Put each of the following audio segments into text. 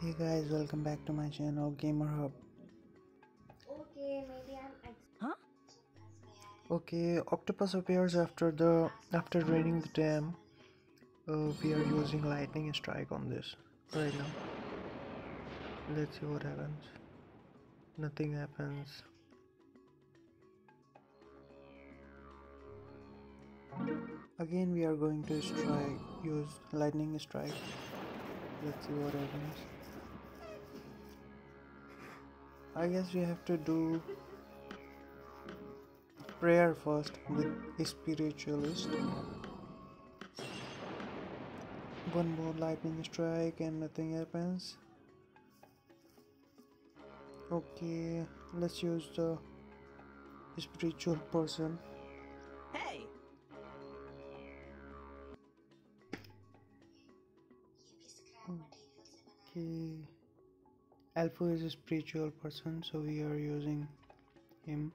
Hey guys, welcome back to my channel Gamer Hub. Okay, maybe I'm. Ex- Okay, Octopus appears after the after draining the dam. Uh, we are using lightning strike on this right now. Let's see what happens. Nothing happens. Again, we are going to strike. Use lightning strike. Let's see what happens. I guess we have to do prayer first with spiritualist. One more lightning strike and nothing happens. Okay, let's use the spiritual person. Hey! Okay, Alpha is a spiritual person, so we are using him.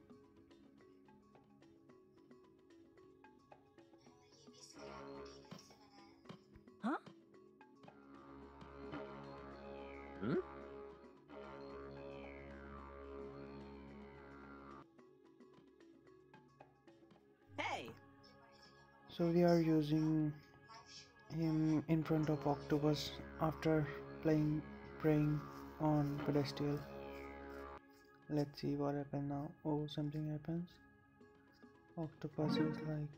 Huh? Hmm? Hey! So we are using him in front of Octopus after playing praying on pedestal. Let's see what happens now. Oh, something happens. Octopus is like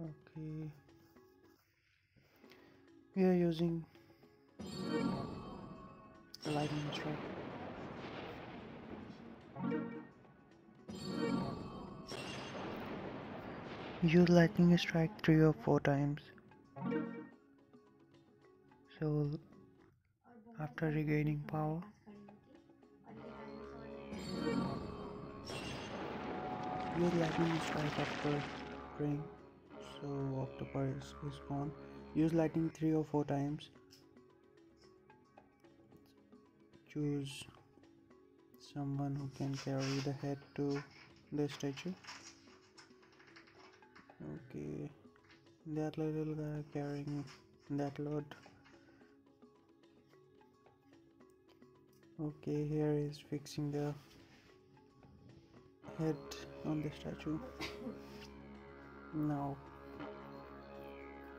okay. We are using lightning strike. Use lightning strike three or four times. So after regaining power, use lightning strike after praying. So octopus is gone. Use lightning three or four times. Choose someone who can carry the head to the statue. Okay, that little guy carrying that load. Okay, here is fixing the head on the statue. Now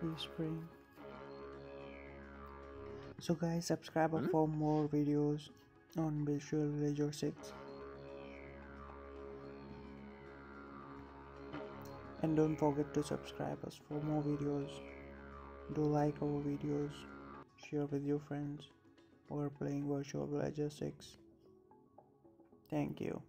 he's spraying. So guys, subscribe up for more videos on Virtual Villager 6. and don't forget to subscribe us for more videos do like our videos share with your friends or playing virtual villager 6 thank you